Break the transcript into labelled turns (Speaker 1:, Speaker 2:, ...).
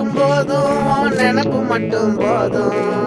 Speaker 1: போதும் போதும் நினப்பு மட்டும் போதும்.